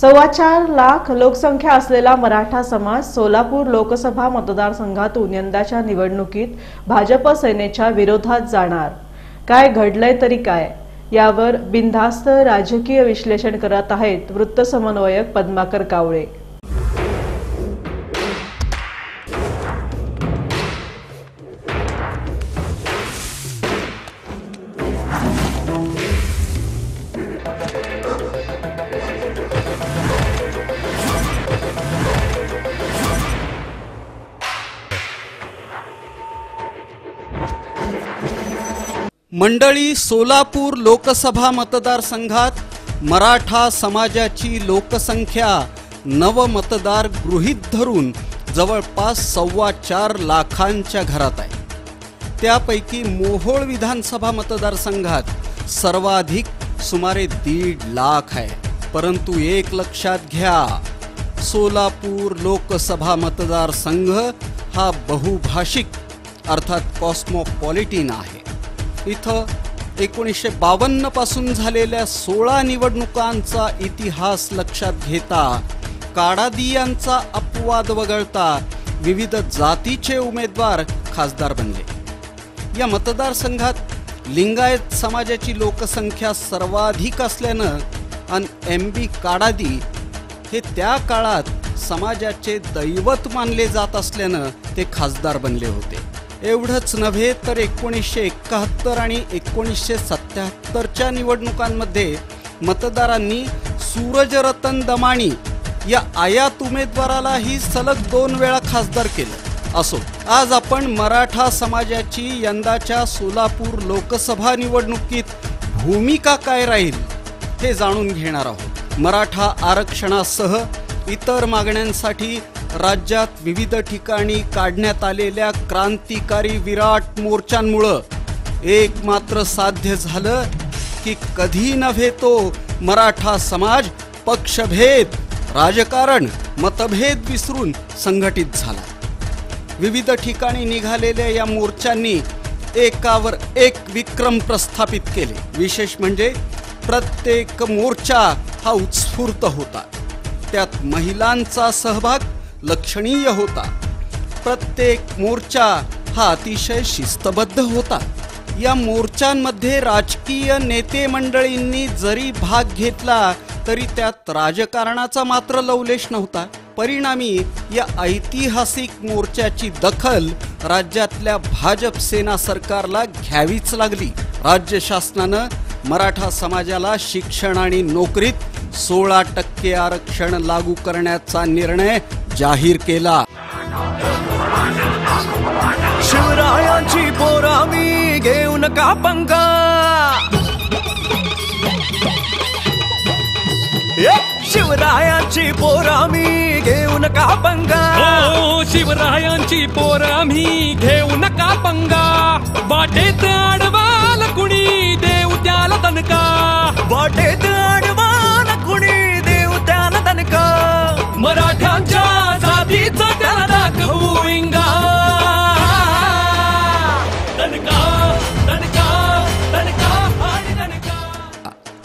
सव्वा चार लाख लोकसंख्या असलेला मराठा समाज सोलापूर लोकसभा मतदारसंघातून यंदाच्या निवडणुकीत भाजप सेनेच्या विरोधात जाणार. काय घडलंय तरी काय? यावर बिनधास्त राजकीय विश्लेषण करत आहेत वृत्तसमन्वयक पद्माकर कावळे. मंडळी सोलापूर लोकसभा मतदारसंघात मराठा समाजाची लोकसंख्या नव मतदार गृहीत धरून जवळपास सव्वा चार लाखांच्या घरात आहे. त्यापैकी मोहोळ विधानसभा मतदारसंघात सर्वाधिक सुमारे दीड लाख आहे. परंतु एक लक्षात घ्या सोलापूर लोकसभा मतदारसंघ हा बहुभाषिक अर्थात कॉस्मोपॉलिटिन आहे. इथं एकोणीसशे बावन्नपासून झालेल्या सोळा निवडणुकांचा इतिहास लक्षात घेता काडादियांचा अपवाद वगळता विविध जातीचे उमेदवार खासदार बनले. या मतदारसंघात लिंगायत समाजाची लोकसंख्या सर्वाधिक असल्यानं आणि एम बी काडादी हे त्या काळात समाजाचे दैवत मानले जात असल्यानं ते खासदार बनले होते. एवढंच नव्हे तर एकोणीसशे एकाहत्तर आणि एकोणीसशे सत्याहत्तरच्या निवडणुकांमध्ये मतदारांनी सूरजरतन दमाणी या आयात उमेदवारालाही सलग दोन वेळा खासदार केलं. असो आज आपण मराठा समाजाची यंदाच्या सोलापूर लोकसभा निवडणुकीत भूमिका काय राहील हे जाणून घेणार आहोत. मराठा आरक्षणासह इतर मागण्यांसाठी राज्यात विविध ठिकाणी काढण्यात आलेल्या क्रांतिकारी विराट मोर्चांमुळं एक मात्र साध्य झालं की कधी नव्हे तो मराठा समाज पक्षभेद राजकारण मतभेद विसरून संघटित झाला. विविध ठिकाणी निघालेल्या या मोर्चांनी एकावर एक विक्रम प्रस्थापित केले. विशेष म्हणजे प्रत्येक मोर्चा हा उत्स्फूर्त होता. त्यात महिलांचा सहभाग लक्षणीय होता. प्रत्येक मोर्चा हा अतिशय शिस्तबद्ध होता. या मोर्चांमध्ये राजकीय नेते मंडळींनी जरी भाग घेतला तरी त्यात राजकारणाचा मात्र लवलेश नव्हता. परिणामी या ऐतिहासिक मोर्चाची दखल राज्यातल्या भाजप सेना सरकारला घ्यावीच लागली. राज्य शासनानं मराठा समाजाला शिक्षण आणि नोकरीत सोळा टक्के आरक्षण लागू करण्याचा निर्णय जाहीर केला. शिवरायांची पोरा मी घेऊ नका पंगा? ए, शिवरायांची पोरा मी घेऊ नका पंगा? हो शिवरायांची पोर आम्ही घेऊ नका पंगा?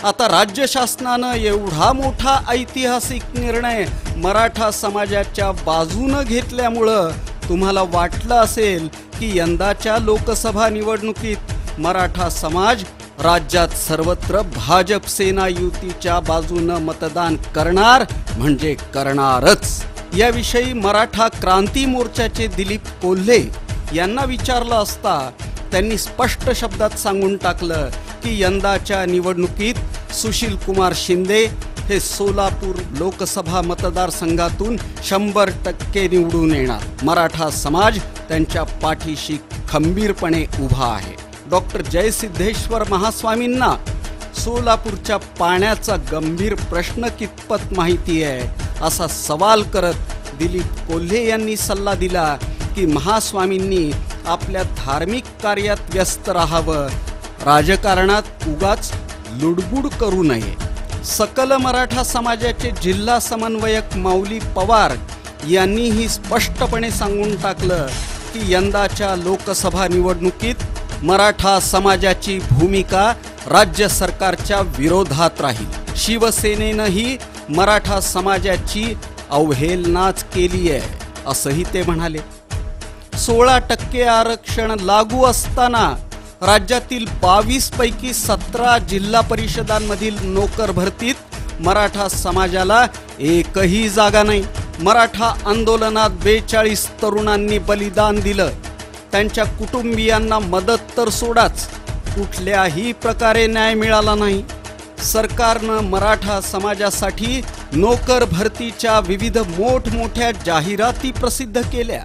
आता राज्य शासनानं एवढा मोठा ऐतिहासिक निर्णय मराठा समाजाच्या बाजूनं घेतल्यामुळं तुम्हाला वाटलं असेल की यंदाच्या लोकसभा निवडणुकीत मराठा समाज राज्यात सर्वत्र भाजप सेना युतीच्या बाजूनं मतदान करणार म्हणजे करणारच. याविषयी मराठा क्रांती मोर्चाचे दिलीप कोल्हे यांना विचारलं असता त्यांनी स्पष्ट शब्दात सांगून टाकलं की यंदाच्या निवडणुकीत सुशील कुमार शिंदे हे सोलापूर लोकसभा मतदारसंघातून शंभर टक्के निवडून येणार. मराठा समाज त्यांच्या पाठीशी खंबीरपणे उभा आहे. डॉक्टर जयसिद्धेश्वर महास्वामींना सोलापूरच्या पाण्याचा गंभीर प्रश्न कितपत माहिती आहे असा सवाल करत दिलीप कोल्हे यांनी सल्ला दिला की महास्वामींनी आपल्या धार्मिक कार्यात व्यस्त राहावं. राजकारणात उगाच लुडबुड करू नये. सकल मराठा समाजाचे जिल्हा समन्वयक माऊली पवार यांनीही स्पष्टपणे सांगून टाकलं की यंदाच्या लोकसभा निवडणुकीत मराठा समाजाची भूमिका राज्य सरकारच्या विरोधात राहील. शिवसेनेनंही मराठा समाजाची अवहेलनाच केली आहे असंही ते म्हणाले. सोळा टक्के आरक्षण लागू असताना राज्यातील बावीस पैकी सतरा जिल्हा परिषदांमधील नोकर भरतीत मराठा समाजाला एकही जागा नाही. मराठा आंदोलनात बेचाळीस तरुणांनी बलिदान दिलं. त्यांच्या कुटुंबियांना मदत तर सोडाच. कुठल्याही प्रकारे न्याय मिळाला नाही. सरकारनं मराठा समाजासाठी नोकर भरतीच्या विविध मोठमोठ्या जाहिराती प्रसिद्ध केल्या.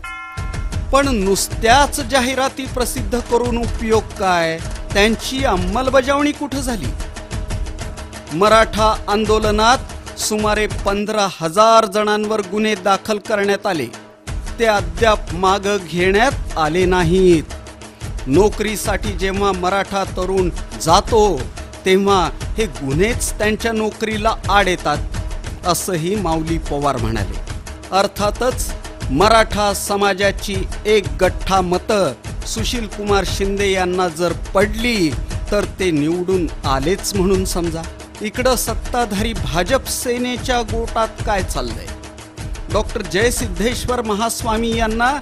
पण नुसत्याच जाहिराती प्रसिद्ध करून उपयोग काय? त्यांची अंमलबजावणी कुठं झाली? मराठा आंदोलनात सुमारे पंधरा हजार जणांवर गुन्हे दाखल करण्यात आले. ते अद्याप माग घेण्यात आले नाहीत. नोकरीसाठी जेव्हा मराठा तरुण जातो तेव्हा हे गुन्हेच त्यांच्या नोकरीला आड येतात असंही माऊली पवार म्हणाले. अर्थातच मराठा समाजाची एक गठ्ठा मतं सुशील कुमार शिंदे यांना जर पडली तर ते निवडून आलेच म्हणून समजा. इकडं सत्ताधारी भाजप सेनेच्या गोटात काय चाललंय? डॉक्टर जयसिद्धेश्वर महास्वामी यांना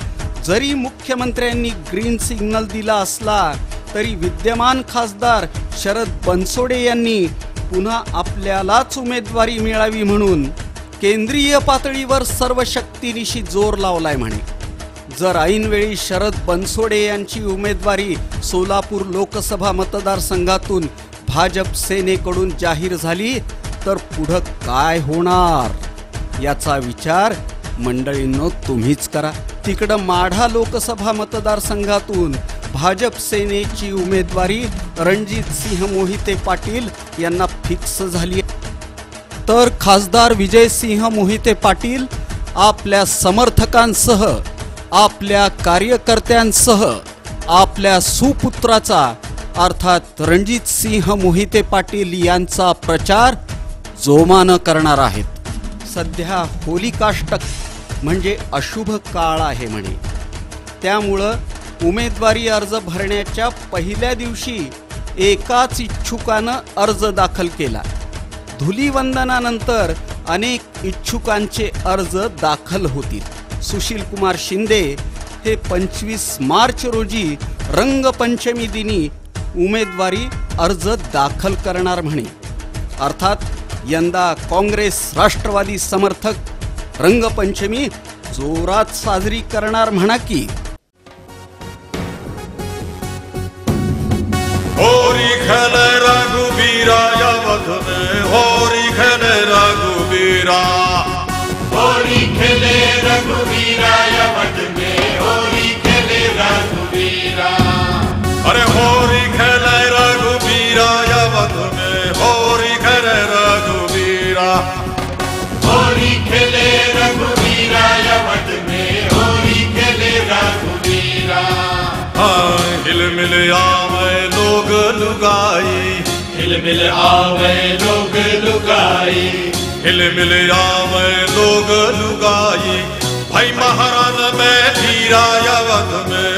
जरी मुख्यमंत्र्यांनी ग्रीन सिग्नल दिला असला तरी विद्यमान खासदार शरद बनसोडे यांनी पुन्हा आपल्यालाच उमेदवारी मिळावी म्हणून केंद्रीय पातळीवर सर्व शक्तीनिशी जोर लावलाय म्हणे. जर ऐनवेळी शरद बनसोडे यांची उमेदवारी सोलापूर लोकसभा मतदारसंघातून भाजप सेनेकडून जाहीर झाली तर पुढं काय होणार? याचा विचार मंडळींनो तुम्हीच करा. तिकडं माढा लोकसभा मतदारसंघातून भाजप सेनेची उमेदवारी रणजित सिंह मोहिते पाटील यांना फिक्स झाली तर खासदार विजयसिंह मोहिते पाटील आपल्या समर्थकांसह आपल्या कार्यकर्त्यांसह आपल्या सुपुत्राचा अर्थात रणजित सिंह मोहिते पाटील यांचा प्रचार जोमानं करणार आहेत. सध्या होलिकाष्टक म्हणजे अशुभ काळ आहे म्हणे. त्यामुळं उमेदवारी अर्ज भरण्याच्या पहिल्या दिवशी एकाच इच्छुकानं अर्ज दाखल केला. धुलीवंदनानंतर अनेक इच्छुकांचे अर्ज दाखल होतील. सुशील कुमार शिंदे हे पंचवीस मार्च रोजी रंगपंचमी दिनी उमेदवारी अर्ज दाखल करणार म्हणे. अर्थात यंदा काँग्रेस राष्ट्रवादी समर्थक रंगपंचमी जोरात साजरी करणार म्हणा की रघुबीरा होली खेले रघुवीरा यवत में होली खेले रघुवीरा। अरे होली खेले रघुबीरा अवध में होरी खेल रघुबीरा होली खेले रघुवीरा यवत में होली खेले रघुवीरा। हाँ हिल मिल आवे लोग लुगाई। हिल मिल आवे लोग लुगाई। हिल मिल आवे लोग लुगाई। भाई महाराज में धीरा अवध में